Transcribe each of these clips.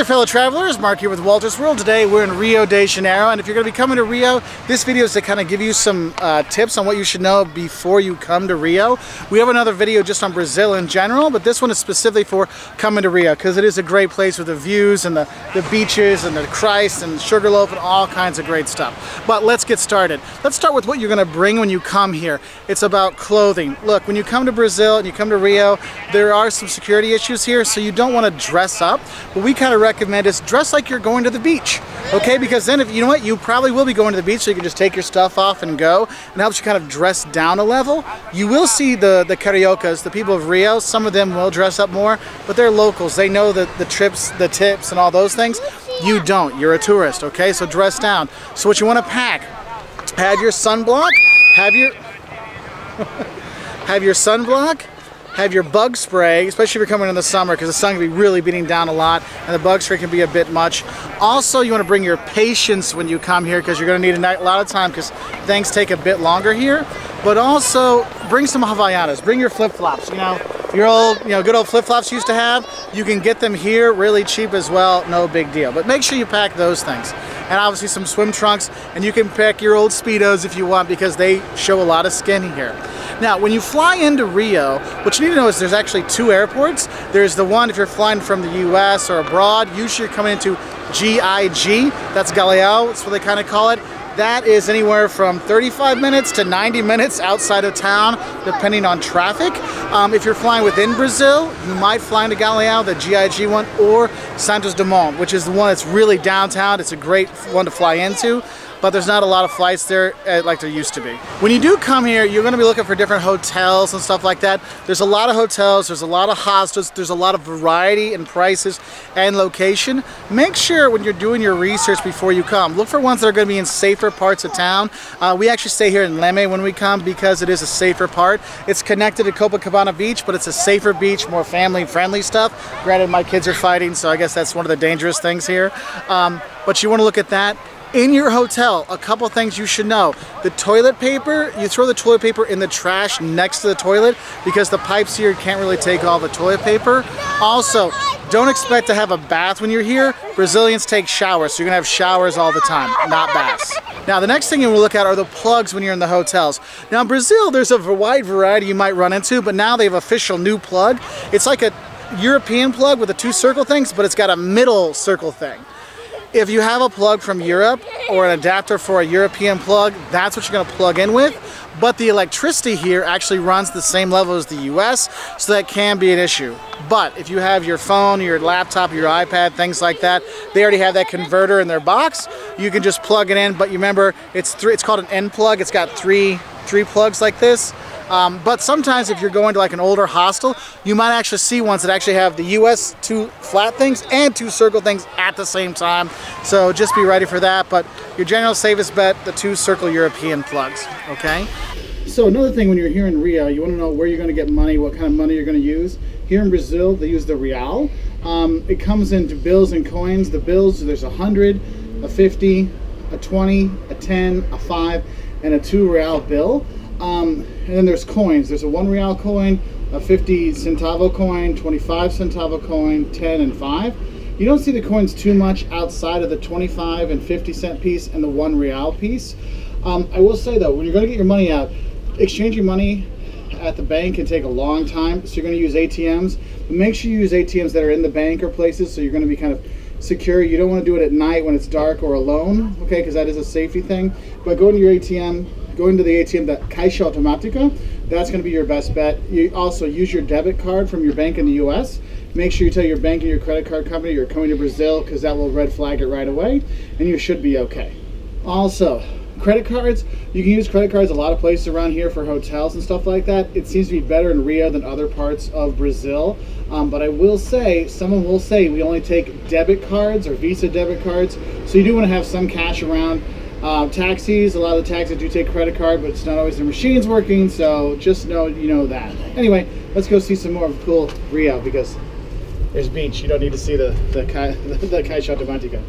there fellow travelers, Mark here with Wolters World. Today we're in Rio de Janeiro and if you're going to be coming to Rio, this video is to kind of give you some uh, tips on what you should know before you come to Rio. We have another video just on Brazil in general, but this one is specifically for coming to Rio because it is a great place with the views and the, the beaches and the Christ and Sugarloaf and all kinds of great stuff. But let's get started. Let's start with what you're going to bring when you come here. It's about clothing. Look, when you come to Brazil and you come to Rio, there are some security issues here, so you don't want to dress up. But we kind of recommend is dress like you're going to the beach, okay? Because then if you know what, you probably will be going to the beach, so you can just take your stuff off and go, and helps you kind of dress down a level. You will see the the cariocas, the people of Rio. Some of them will dress up more, but they're locals. They know the the trips, the tips, and all those things. You don't. You're a tourist, okay? So dress down. So what you want to pack? Have your sunblock. Have your have your sunblock have your bug spray, especially if you're coming in the summer because the sun can be really beating down a lot and the bug spray can be a bit much. Also, you want to bring your patience when you come here because you're going to need a lot of time because things take a bit longer here. But also, bring some Havaianas. Bring your flip-flops, you know. Your old, you know, good old flip-flops used to have, you can get them here really cheap as well, no big deal. But make sure you pack those things. And obviously some swim trunks, and you can pack your old Speedos if you want because they show a lot of skin here. Now, when you fly into Rio, what you need to know is there's actually two airports. There's the one if you're flying from the US or abroad, usually you're coming into GIG, that's Galeão, that's what they kind of call it. That is anywhere from 35 minutes to 90 minutes outside of town, depending on traffic. Um, if you're flying within Brazil, you might fly into Galeão, the GIG one, or Santos Dumont, which is the one that's really downtown. It's a great one to fly into but there's not a lot of flights there uh, like there used to be. When you do come here, you're going to be looking for different hotels and stuff like that. There's a lot of hotels, there's a lot of hostels, there's a lot of variety in prices and location. Make sure when you're doing your research before you come, look for ones that are going to be in safer parts of town. Uh, we actually stay here in Leme when we come because it is a safer part. It's connected to Copacabana Beach, but it's a safer beach, more family friendly stuff. Granted, my kids are fighting, so I guess that's one of the dangerous things here. Um, but you want to look at that in your hotel, a couple things you should know. The toilet paper, you throw the toilet paper in the trash next to the toilet because the pipes here can't really take all the toilet paper. Also, don't expect to have a bath when you're here. Brazilians take showers, so you're gonna have showers all the time, not baths. Now, the next thing you will look at are the plugs when you're in the hotels. Now, in Brazil, there's a wide variety you might run into, but now they have official new plug. It's like a European plug with the two circle things, but it's got a middle circle thing. If you have a plug from Europe or an adapter for a European plug, that's what you're going to plug in with. But the electricity here actually runs the same level as the US, so that can be an issue. But if you have your phone, your laptop, your iPad, things like that, they already have that converter in their box. You can just plug it in, but you remember it's three, it's called an N plug. It's got three three plugs like this. Um, but sometimes if you're going to like an older hostel, you might actually see ones that actually have the US two flat things and two circle things at the same time. So just be ready for that. But your general safest bet, the two circle European plugs, okay? So another thing when you're here in Rio, you want to know where you're going to get money, what kind of money you're going to use. Here in Brazil, they use the real. Um, it comes into bills and coins. The bills, there's a 100, a 50, a 20, a 10, a 5, and a 2 real bill. Um, and then there's coins. There's a one real coin, a 50 centavo coin, 25 centavo coin, 10 and 5. You don't see the coins too much outside of the 25 and 50 cent piece and the one real piece. Um, I will say though, when you're going to get your money out, exchanging money at the bank can take a long time. So you're going to use ATMs. But make sure you use ATMs that are in the bank or places so you're going to be kind of secure. You don't want to do it at night when it's dark or alone, okay, because that is a safety thing. But go into your ATM, go into the ATM, that Caixa Automática, that's going to be your best bet. You also use your debit card from your bank in the US. Make sure you tell your bank and your credit card company you're coming to Brazil because that will red flag it right away and you should be okay. Also, credit cards, you can use credit cards a lot of places around here for hotels and stuff like that. It seems to be better in Rio than other parts of Brazil. Um, but I will say, someone will say we only take debit cards or Visa debit cards. So you do want to have some cash around. Uh, taxis, a lot of the taxis do take credit card, but it's not always the machines working. So just know you know that. Anyway, let's go see some more of cool Rio because there's beach. You don't need to see the the, the Caixa Automática.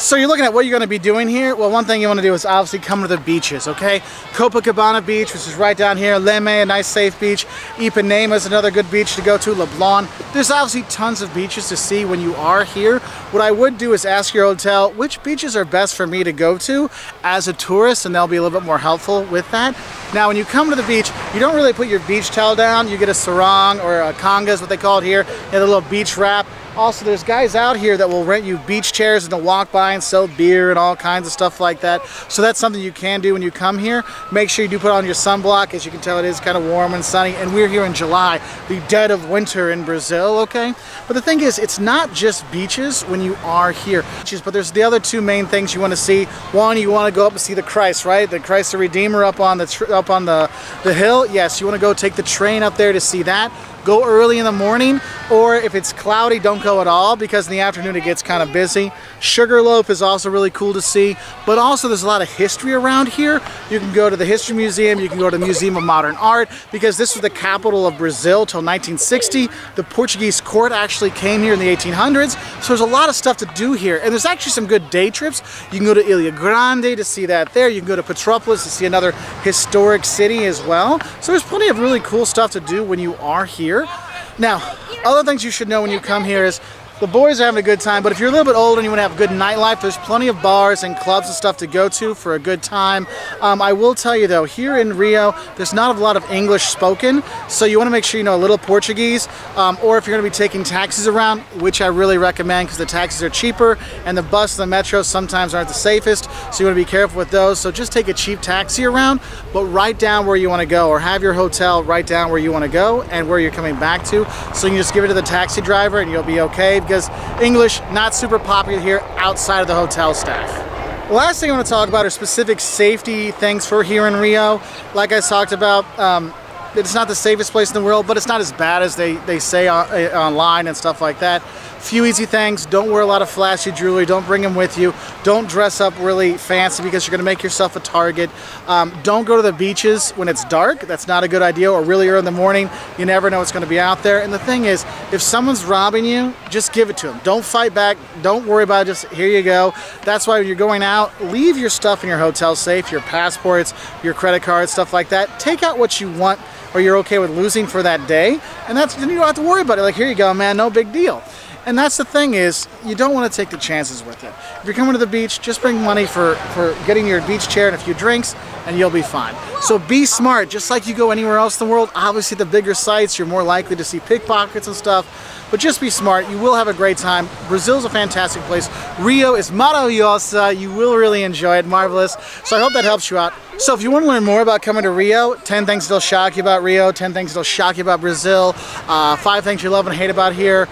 So you're looking at what you're going to be doing here. Well, one thing you want to do is obviously come to the beaches, okay? Copacabana Beach, which is right down here. Leme, a nice safe beach. Ipanema is another good beach to go to. Leblon. There's obviously tons of beaches to see when you are here. What I would do is ask your hotel which beaches are best for me to go to as a tourist, and they'll be a little bit more helpful with that. Now, when you come to the beach, you don't really put your beach towel down. You get a sarong or a canga is what they call it here. You have a little beach wrap. Also, there's guys out here that will rent you beach chairs and they'll walk by and sell beer and all kinds of stuff like that. So that's something you can do when you come here. Make sure you do put on your sunblock. As you can tell, it is kind of warm and sunny. And we're here in July, the dead of winter in Brazil, okay? But the thing is, it's not just beaches when you are here. But there's the other two main things you want to see. One, you want to go up and see the Christ, right? The Christ the Redeemer up on the up on the, the hill. Yes, you want to go take the train up there to see that go early in the morning or if it's cloudy don't go at all because in the afternoon it gets kind of busy sugarloaf is also really cool to see but also there's a lot of history around here. You can go to the history museum you can go to the museum of modern art because this was the capital of brazil till 1960 the portuguese court actually came here in the 1800s so there's a lot of stuff to do here. And there's actually some good day trips. You can go to ilha grande to see that there. You can go to petropolis to see another historic city as well. So there's plenty of really cool stuff to do when you are here here. Now, other things you should know when you come here is the boys are having a good time, but if you're a little bit older and you want to have good nightlife, there's plenty of bars and clubs and stuff to go to for a good time. Um, I will tell you though, here in Rio, there's not a lot of English spoken, so you want to make sure you know a little Portuguese, um, or if you're going to be taking taxis around, which I really recommend because the taxis are cheaper, and the bus and the metro sometimes aren't the safest, so you want to be careful with those. So just take a cheap taxi around, but write down where you want to go, or have your hotel write down where you want to go and where you're coming back to, so you can just give it to the taxi driver and you'll be okay because English not super popular here outside of the hotel staff. last thing I want to talk about are specific safety things for here in Rio. Like I talked about, um, it's not the safest place in the world, but it's not as bad as they, they say on, uh, online and stuff like that. Few easy things. Don't wear a lot of flashy jewelry. Don't bring them with you. Don't dress up really fancy because you're going to make yourself a target. Um, don't go to the beaches when it's dark. That's not a good idea. Or really early in the morning. You never know what's going to be out there. And the thing is, if someone's robbing you, just give it to them. Don't fight back. Don't worry about it. Just here you go. That's why when you're going out, leave your stuff in your hotel safe, your passports, your credit cards, stuff like that. Take out what you want or you're okay with losing for that day. And that's then you don't have to worry about it. Like, here you go, man, no big deal. And that's the thing is, you don't want to take the chances with it. If you're coming to the beach, just bring money for, for getting your beach chair and a few drinks, and you'll be fine. So be smart, just like you go anywhere else in the world. Obviously, the bigger sites, you're more likely to see pickpockets and stuff. But just be smart, you will have a great time. Brazil's a fantastic place. Rio is maravilhosa, you will really enjoy it, marvelous. So I hope that helps you out. So if you want to learn more about coming to Rio, 10 things that'll shock you about Rio, 10 things that'll shock you about Brazil, uh, 5 things you love and hate about here,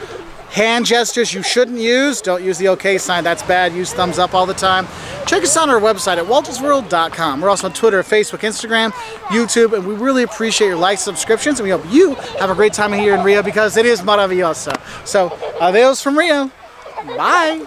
Hand gestures you shouldn't use. Don't use the OK sign. That's bad. Use thumbs up all the time. Check us out on our website at woltersworld.com. We're also on Twitter, Facebook, Instagram, YouTube, and we really appreciate your likes, subscriptions, and we hope you have a great time here in Rio because it is maravilloso. So, adios from Rio. Bye.